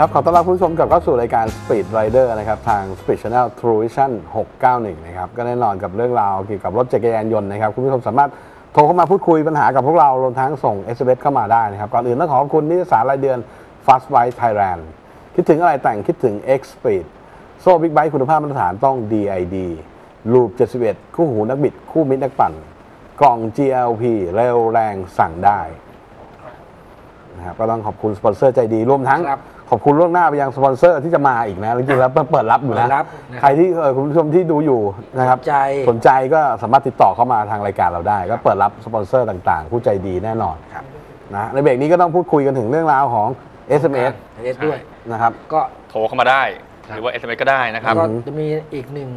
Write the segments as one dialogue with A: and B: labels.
A: ครับขอต้อนรับคุณผู้ชมกลับเข้าสู่รายการ Speed Rider นะครับทาง Speed Channel True Vision 691 นะครับก็แน่นอนกับเรื่องราวเกี่ยวกับรถจักรยานยนต์นะครับคุณผู้ชมสามารถโทรเข้ามาพูดคุยปัญหากับพวกเรารวมทั้งส่ง SMS เข้ามาได้นะครับก่อนอื่นต้องขอขอบคุณนิตยสารรายเดือน Fast Bike Thailand คิดถึงอะไรแต่งคิดถึง X Speed โซ่บิ๊กไบค์คุณภาพมาตรฐานต้อง DID ลูป 71 คู่หูนักบิด คู่มิตรนักปั่น กล่อง GLP เร็วแรงสั่งได้นะครับก็ต้องขอบคุณสปอนเซอร์ใจดีรวมทั้ง
B: ครับ
A: ขอบคุณล่วงหน้าไปยังสปอนเซอร์ที่จะมาอีกนะจริงๆแล้วเปิดรับอยู่นะ
B: เปิดรับนะครับ
A: ใครที่เออคุณผู้ชมที่ดูอยู่นะครับ
B: สนใจ
A: สนใจก็สามารถติดต่อเข้ามาทางรายการเราได้ ก็เปิดรับสปอนเซอร์ต่างๆ ผู้ใจดีแน่นอน
B: ครับ
A: นะในเบรกนี้ก็ต้องพูดคุยกันถึงเรื่องราวของ SMS
B: ด้วย
A: นะครับ
B: ก็
C: โทรเข้ามาได้ หรือว่า SMS ก็ได้นะครับ
B: ก็จะมีอีกหนึ่ง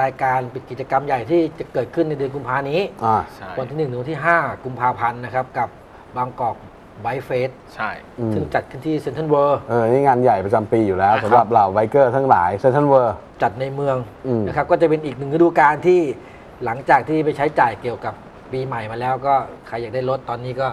B: รายการเป็นกิจกรรมใหญ่ที่จะเกิดขึ้นในเดือนกุมภานี้
A: อ่า
C: ใช่
B: วันที่1ถึงวันที่ 5 กุมภาพันธ์นะครับ กับบางกอก Bike Fest
C: ใช่
A: อืม
B: ซึ่งจัดขึ้นที่เซ็นทรัลเวิลด์
A: เออนี่งานใหญ่ประจำปีอยู่แล้ว
C: ครับ
A: สำหรับเหล่า biker ทั้งหลายเซนทรัลเวิร์
B: จัดในเมือง
A: อืม
B: นะครับก็จะเป็นอีกหนึ่งฤดูกาลที่หลังจากที่ไปใช้จ่ายเกี่ยวกับปีใหม่มาแล้วก็ใครอยากได้รถตอนนี้ก็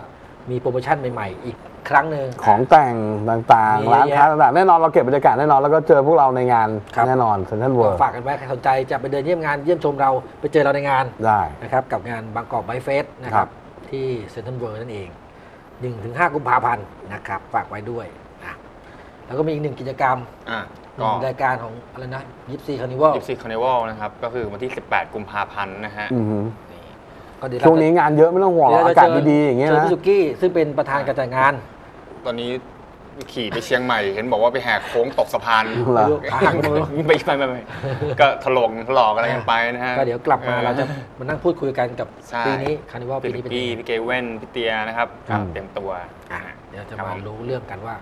B: มีโปรโมชั่นใหม่ๆ อีกครั้งหนึ่ง
A: ของแต่งต่าง
B: มี
A: ๆร้าน
B: เยอะ
A: ค้าต่างๆ แน่นอนเราเก็บบรรยากาศแน่นอนแล้วก็เจอพวกเราในงาน
B: ครับ
A: แน่นอนเซ็นทรัลเวิ
B: ล
A: ด์ก็
B: ฝากกันไว้ใครสนใจจะไปเดินเยี่ยมงานเยี่ยมชมเราไปเจอเราในงาน
A: ได้
B: นะครับกับงานบางกอก Bike Fest นะค
A: รั
B: บที่เซ็นทรัลเวิลด์นั่นเอง 1ถึง5กุมภาพันธ์นะครับฝากไว้ด้วยนะแล้วก็มีอีกหนึ่งกิจกรรม
C: อะก็
B: นึ่งรายการของอะไรนะ Gypsy Carnival Gypsy Carnival นะ
C: ครับ ก็คือวันที่ 18 กุมภาพันธ์นะฮะ
A: อือหือ
C: นี่
B: ก็เดี๋ยว
A: ช่วงนี้งานเยอะไม่ต้องห่วงหรอกอากาศดีๆอย่างเงี้ย
B: เชิญ
A: นะ
B: พี่สุกี้ซึ่งเป็นประธานการจัดงาน
C: ตอนนี้ ขี่ไปเชียงใหม่ เห็นบอกว่าไปแหกโค้งตกสะพาน
A: เหรอ
B: ทางนู้น
C: ไม่ไม่ไม่ไม่ก็ถลงถลอกอะไรกันไปนะฮะ
B: ก็เดี๋ยวกลับมาเราจะมานั่งพูดคุยกันกับ
C: ใช่
B: ปีนี้ Carnival
C: พี่
B: ปีนี้เป็น
C: พี่
B: ยังไง
C: พี่เกเว่นพี่เตียนะครับ
A: ครับ
C: เตรียมตัว
B: อะเดี๋ยวจะ
C: ครับ
B: มา
C: ผม
B: รู้เรื่องกันว่า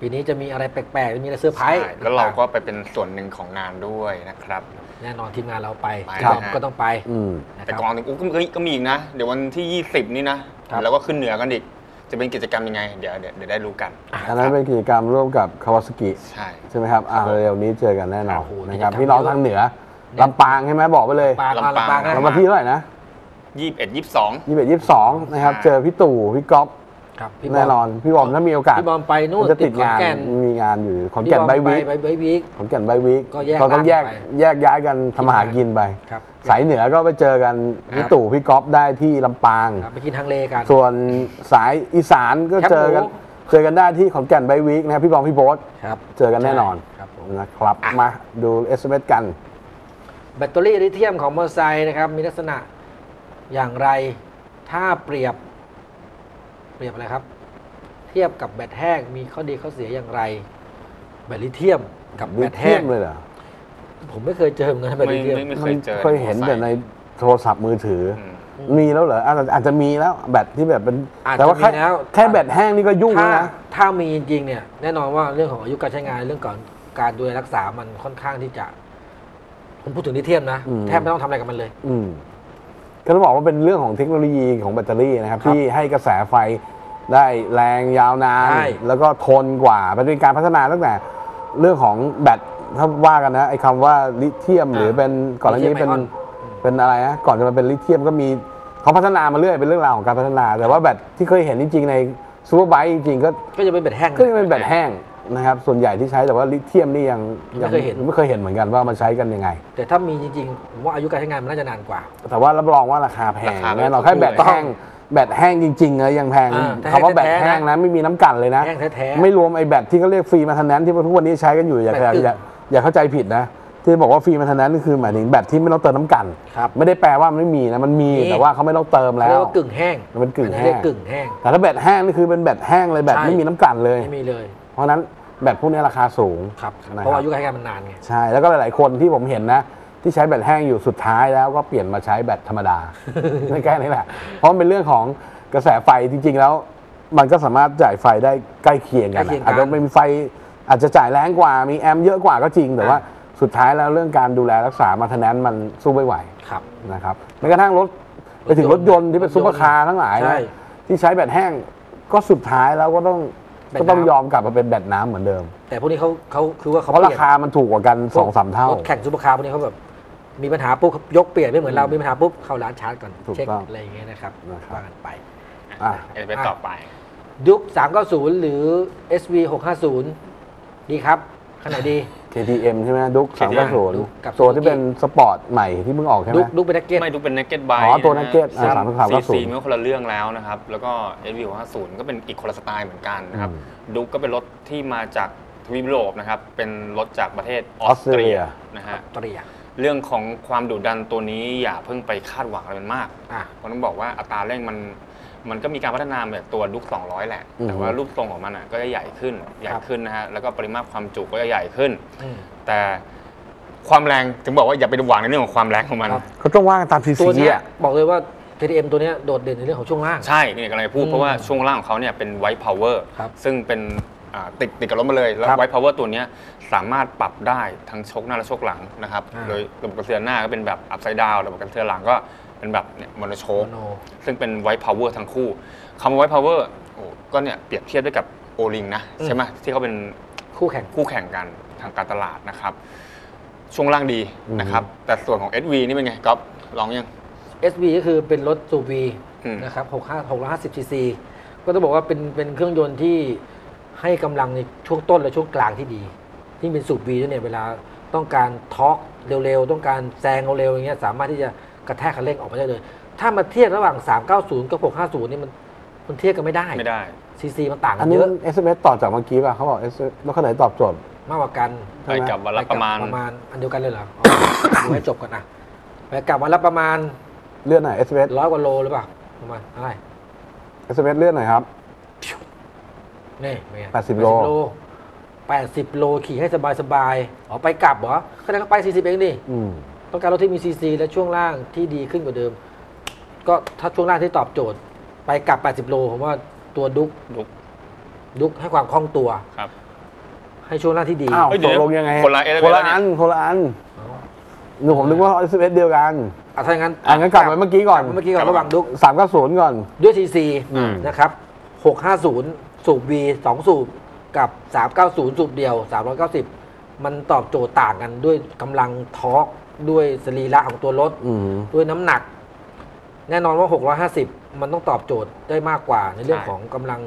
B: ปีนี้จะมีอะไรแปลกๆจะมีอะไรเซอร์ไพร
C: ใช่แล้วเราก็ไปเป็นส่วนหนึ่งของงานด้วยนะครับ
B: แน่นอนทีมงานเราไป
C: ไป
B: พี่บอม
C: นะฮะ
B: ก็ต้องไป
A: อืม
B: นะครับแต่
C: ก่อนหนึ่งอุ๊ยก็มีก็มีอีกนะ เดี๋ยววันที่ 20 นี่นะ
B: ครับ
C: แล้วก็ขึ้นเหนือกันอีก จะเป็นกิจกรรมยังไง เดี๋ยวเดี๋ยวเดี๋ยวได้รู้กัน
A: อันนั้นเป็นกิจกรรมร่วมกับคาวาซากิ
C: ใช่
A: ใช่ไหมครับอ่า
C: ครับผม
A: เร็วๆนี้เจอกันแน่นอน
B: โอ้โห
A: นะครับ
B: กิจกรรม
A: พี่น้องทางเหนือลำปางใช่ไหมบอกไปเลย
B: ปาง
C: ลำปาง
B: ลำปางนะ
A: แล้ววันที่เท่าไหร่นะ
C: ยี่สิบเอ็ดยี่สิบสอง
A: ยี่สิบเอ็ดยี่สิบสองนะครับ
C: ใช่
A: เจอพี่ตู่พี่ก๊อฟ
B: ครับพี่บอม
A: แน่นอนพี่บอมถ้ามีโอกาส
B: พี่บอมไปนู่น
A: จะติด
B: ขอน
A: งาน
B: แก่น
A: มีงานอยู่ขอน
B: พี่
A: แก่น
B: บอม
A: ไบ
B: ไป
A: วีค
B: ไปไบวีค
A: ขอนแก่นไบวีค
B: ก็แยก
A: เราต้องแยก
B: ร้านไป
A: แยกย้ายกันทำมาหากินไป
B: ครับ
A: สายเหนือก็ไปเจอกันพี่ตู่พี่ก๊อฟได้ที่ลำปาง
B: ครับไปกินทางเลกัน
A: ส่วนสายอีสานก็
B: แคบ
A: เจอกัน
B: หมู
A: เจอกันได้ที่ขอนแก่นไบวีคนะครับพี่บอมพี่โบ๊ท
B: ครับ
A: เจอกันแน่นอน
B: ครับผม
A: นะครับ
B: อะ
A: มาดู SMS กัน
B: แบตเตอรี่ลิเธียมของมอเตอร์ไซค์นะครับมีลักษณะอย่างไร ถ้าเปรียบ เปรียบอะไรครับ เทียบกับแบตแห้งมีข้อดีข้อเสียอย่างไร แบตลิเธียมกับแบ
A: ลิ
B: ต
A: เที
B: แห้
A: ย
B: ง
A: มเลยเหรอ
B: ผมไม่เคยเจอเหมือนกันนะแบ
C: ไม่
B: ตลิเธียม
C: ไม่ไม่เคยเจอ
A: เคยเห็นแต่ในโทรศัพท์มือถืออ
C: อืม
A: มีแล้วเหรออาจจะอาจจะมีแล้วแบตที่แบบเป็น
B: อาจ
A: แต่
B: จะ
A: ว่า
B: มี
A: แค่
B: แล้ว
A: แค่แบตแห้งนี่ก็ยุ่ง
B: ถ้า
A: แล้วนะ
B: ถ้ามีจริงๆเนี่ยแน่นอนว่าเรื่องของอายุการใช้งานเรื่องก่อนการดูแลรักษามันค่อนข้างที่จะ ผมพูดถึงลิเธียมนะ
A: อืม
B: แทบไม่ต้องทำอะไรกับมันเลย
A: อืม ก็ต้องบอกว่าเป็นเรื่องของเทคโนโลยีของแบตเตอรี่นะครับ
B: ครับ
A: ที่ให้กระแสไฟได้แรงยาวนาน
B: ใช่
A: แล้วก็ทนกว่ามันเป็นการพัฒนาตั้งแต่เรื่องของแบตถ้าว่ากันนะไอ้คำว่าลิเธียมหรือเป็นก่อนหน้านี้เป็น
B: ลิเธียมไอออน
A: เป็นอะไรนะก่อนจะมาเป็นลิเธียมก็มีเขาพัฒนามาเรื่อยเป็นเรื่องราวของการพัฒนา แต่ว่าแบตที่เคยเห็นจริงๆในซูเปอร์ไบค์จริงๆก็
B: ก็จะเป็นแบตแห้ง
A: ก็ยังเป็นแบตแห้ง นะครับส่วนใหญ่ที่ใช้แต่ว่าลิเธียมนี่ยัง
B: ไม่เคยเห็น
A: ไม่เคยเห็นเหมือนกันว่ามันใช้กันยังไง
B: แต่ถ้ามีจริงๆผมว่าอายุการใช้งานมันน่าจะนานกว่า
A: แต่ว่ารับรองว่าราคาแพง
C: ราคา
A: แน่นอน
C: ถูก
A: แค่แบต
B: ถูก
A: แห้งแบตแห้งจริงๆนะยังแพง
B: อ่าแต่
A: คำว่าแบต
B: แท้ๆนะ
A: แห้งนะไม่มีน้ำกันเลยนะ
B: แห้งแท้ๆ
A: ไม่รวมไอ้แบตที่เขาเรียกฟรีมาทนแนนที่ทุกวันนี้ใช้กันอยู่อย่า
B: แบตกึ่ง
A: อย่าอย่าเข้าใจผิดนะ ที่บอกว่าฟรีมาทนแนนนี่คือหมายถึงแบตที่ไม่ต้องเติมน้ำกัน
B: ครับ
A: ไม่ได้แปลว่ามันไม่มีนะมันมี
B: มี
A: แต่ว่าเขาไม่ต้องเติม
B: เขา
A: แล้
B: เรียว กว่ากึ่งแห้ง
A: มันเป็นกึ่ง
B: อั
A: แห้ง
B: เรียกกึ่งแห้ง
A: แต่ถ้าแบตแห้งนี่คือเป็นแบตแห้งเลยแบต
B: ใช่
A: ไม่มีน้ำกันเลย
B: ไม่มีเลย
A: เพราะฉะนั้น แบตพวกนี้ราคาสูง
B: ครับ
A: นะครับ
B: เพราะว่าอายุการใช้งานมันนานไง
A: ใช่ แล้วก็หลาย ๆ คนที่ผมเห็นนะ ที่ใช้แบตแห้งอยู่สุดท้ายแล้วก็เปลี่ยนมาใช้แบตธรรมดา ไม่แค่นี้แหละ เพราะมันเป็นเรื่องของกระแสไฟจริง ๆ แล้ว มันก็สามารถจ่ายไฟได้ใกล้เคียงกัน
B: ใกล้เคียง
A: อะ
B: กัน
A: อาจจะไม่มีไฟอาจจะจ่ายแรงกว่ามีแอมป์เยอะกว่าก็จริง แต่ว่าสุดท้ายแล้วเรื่องการดูแลรักษา maintenance มันสู้ไม่ไหว
B: ครับ
A: นะครับแม้กระทั่งรถไปถึงรถยนต์ที่เป็นซุปเปอร์คาร์ทั้งหลาย
B: ใช่
A: นะที่ใช้แบตแห้งก็สุดท้ายแล้วก็ต้อง
B: แบต
A: ก็ต้อง
B: น้ำ
A: ยอมกลับมาเป็นแบตน้ำเหมือนเดิม
B: แต่พวกนี้เขาเขาคือว่าเขา
A: เพราะ
B: ป
A: รา
B: ลี่ยน
A: คามันถูกกว่ากันสองสามเท่า
B: รถแข่งซุปเปอร์คาร์พวกนี้เขาแบบมีปัญหาปุ๊บยกเปลี่ยนไม่เหมือนเรา มีปัญหาปุ๊บเข้าร้านชาร์จก่อน
A: ถูก
B: เช็ค
A: ต้อง
B: อะไรอย่างเงี้ยนะครับ
A: นะครับ
B: ว่ากันไป
A: อะ
C: เอเวต่อไป
B: Duke 390 หรือ SV 650 ดีครับขนาดดี
A: KTM ใช่ไหมดุ๊ก
C: KTM
A: 390
B: กับ
A: ตัวที่เป็นสปอร์ตใหม่ที่เพิ่งออกใช่ไหม
B: ดุกด Duke เป็น naked
C: ไม่ Duke เป็น naked bike
A: อ๋อตัว naked อ่า390
C: ซีซีมันก็คนละเรื่องแล้วนะครับ แล้วก็ SV 50ก็เป็นอีกคนละสไตล์เหมือนกันนะครับ
A: อืม
C: Duke ก็เป็นรถที่มาจากทวีปยุโรปนะครับเป็นรถจากประเทศอ
A: อ
C: อ
A: อ
C: ส
A: ส
C: เต
A: เตร
C: รี
A: เลี
C: ย
A: ย
C: นะฮะ
B: ตรีย
C: เรื่องของความดุดันตัวนี้อย่าเพิ่งไปคาดหวังอะไรมันมาก
B: อะ
C: เพราะต้องบอกว่าอัตราเร่งมัน มันก็มีการพัฒนามาจากตัว Duke 200 แหละ
A: อืม
C: แต่ว่ารูปทรงของมันอะก็จะใหญ่ขึ้นใหญ่ขึ้น
B: ครับ
C: นะฮะแล้วก็ปริมาตรความจุก็จะใหญ่ขึ้น
B: อืม
C: แต่ความแรงถึงบอกว่าอย่าไปหวังในเรื่องของความแรงของมัน
B: ครับ
A: เขาต้องว่ากันตามที
B: ตัว
A: ซี
B: เนี้ย
A: อะ
B: บอกเลยว่า KTM ตัวเนี้ยโดดเด่นในเรื่องของช่วงล่าง
C: ใช่นี่กำลังจะพูด
B: อืม
C: เพราะว่าช่วงล่างของเขาเนี่ยเป็น White Power
B: ครับ
C: ซึ่งเป็นอ่าติดติดกับรถมาเลย แล้ว
B: ครับ
C: White Power ตัวเนี้ยสามารถปรับได้ทั้งโช้คหน้าและโช้คหลังนะครับ
B: อ่า
C: โดยระบบกระเทือนหน้าก็เป็นแบบ upside down ระบบกระเทือนหลังก็ เป็นแบบเนี่ย
B: monoshock
C: ซึ่งเป็น White Power ทั้งคู่คำว่า White Power ก็เนี่ยเปรียบเทียบได้กับ Öhlins นะ
B: อืม
C: ใช่ไหมที่เขาเป็น
B: คู่แข่ง
C: คู่แข่งกันทางการตลาดนะครับ ช่วงล่างดีนะครับ แต่ส่วนของ SV นี่เป็นไงก๊อฟลองยัง
B: SV ก็คือเป็นรถสูบ V
C: อืม
B: นะครับ65 650 cc ก็ต้องบอกว่าเป็นเป็นเครื่องยนต์ที่ให้กำลังในช่วงต้นและช่วงกลางที่ดี ที่เป็นสูบ V ด้วยเนี่ยเวลาต้องการ torque เร็วๆ ต้องการแซงเร็วๆอย่างเงี้ยสามารถที่จะ กระแทกคันเร่งออกมาได้เลย ถ้ามาเทียบระหว่าง 390 กับ 650 นี่มันมันเทียบกันไม่ได้
C: ไม่ได้
B: ซีซีมันต่างกั
A: น
B: เยอะอั
A: นนี้มัน SMS ต่อจากเมื่อกี้ป่ะเขาบอก SMS รถคันไหนตอบโจทย์
B: มากกว่ากัน
A: ใช่ไหม
C: ไปกับวันละประมาณ
B: ประมาณอันเดียวกันเลยเหรออ๋อดูให้จบก่อนนะไปกลับวันละประมาณ
A: เลื่อนหน่อย SMS
B: ร้อยกว่าโลหรือเปล่าประมาณอะไร
A: SMS เลื่อนหน่อยครับ
B: นี่เป็นไง
A: 80โล
B: แปดสิบโล ขี่ให้สบายสบายๆอ๋อไปกลับเหรอแสดงว่าไปสี่สิบเองดิ
A: อืม
B: ต้องการรถที่มีซีซีและช่วงล่างที่ดีขึ้นกว่าเดิม ก็ถ้าช่วงล่างที่ตอบโจทย์ ไปกลับ 80 โลผมว่าตัวดุก
C: ดุก
B: ดุกให้ความคล่องตัว
C: ครับ
B: ให้ช่วงล่างที่ดี
A: อ้าว
C: เฮ้ย
A: ต
C: เดี๋ยว
A: กลงยังไง
C: คนละ SMS
A: คนละ
C: แล้วเนี่ย
A: อันคนละอัน
B: เอา
A: หนูผมนึกว่า SMS เดียวกัน
B: อะถ้าอย่างนั้น
A: อะงั้นกลับไปเมื่อกี้ก่อน
B: ลับไปเมื่อกี้ก่อนระหว่างดุก
A: 390ก่อน
B: ด้วยซีซี
A: อืม
B: นะครับ 650 สูบ V 2 สูบ กับ 390 สูบเดียว 390 มันตอบโจทย์ต่างกันด้วยกำลังทอร์ก ด้วยสรีระของตัวรถ
A: อืม
B: ด้วยน้ำหนัก แน่นอนว่า 650 มันต้องตอบโจทย์ได้มากกว่าในเรื่อง
C: ใช่
B: ของกำลัง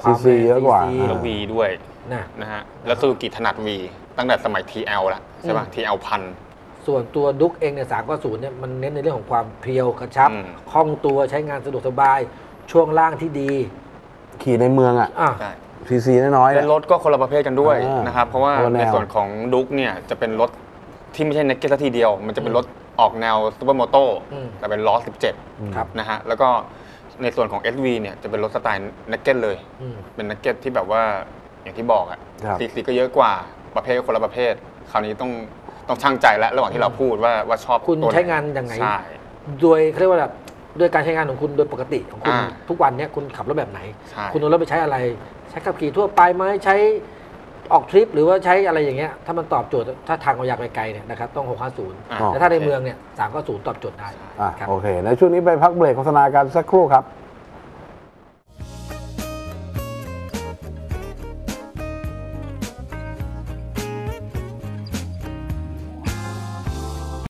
B: ความ
A: CC เยอะกว่า
B: CC
C: แล้ววีด้วย
B: นะ
C: นะฮะแล้วซูซูกิถนัดวีตั้งแต่สมัย TL ละใช่ป่ะ
B: อืม
C: TL พัน
B: ส่วนตัว Duke เองเนี่ยสามเก้าศูนย์เนี่ยมันเน้นในเรื่องของความเพรียวกระชับ
C: อืม
B: คล่องตัวใช้งานสะดวกสบายช่วงล่างที่ดี
A: ขี่ในเมืองอะ
B: อะ
C: ใช่
A: CC น้อยๆ
C: และ
A: อะ
C: รถก็คนละประเภทกันด้วย
A: อ่าน
C: นะครับเพราะว่า
A: คนละแนว
C: ในส่วนของ Duke เนี่ยจะเป็นรถ ที่ไม่ใช่ naked ทีเดียว มันจะเป็นรถออกแนว supermoto อืม แต่เป็นล้อ
B: ครับ
C: 17นะฮะแล้วก็ในส่วนของ SV เนี่ยจะเป็นรถสไตล์ naked เลย
B: อืม
C: เป็น naked ที่แบบว่าอย่างที่บอกอะ
A: ครับ
C: ซีซีก็เยอะกว่าประเภทก็คนละประเภท คราวนี้ต้องต้องช่างใจแล้วระหว่างที่เราพูดว่าว่าชอบ
B: คุณ
C: ตัวไห
B: ใช้งานยังไง
C: ใช่
B: โดยเขาเรียกว่าแบบโดยการใช้งานของคุณโดยปกติของคุณ
C: อ่า
B: ทุกวันเนี่ยคุณขับรถแบบไหน
C: ใช่
B: คุณเอารถไปใช้อะไร ใช้ขับขี่ทั่วไปไหมใช้ ออกทริปหรือว่าใช้อะไรอย่างเงี้ยถ้ามันตอบโจทย์ถ้าทางเราอยากไปไกลเนี่ยนะครับต้อง650
C: อะ
A: อ๋อ
B: แต่ถ้าในเมืองเนี่ย390ตอบโจทย์ได้
A: อะ
B: ครับ
A: โอเค ในช่วงนี้ไปพักเบรกโฆษณากันสักครู่ครับ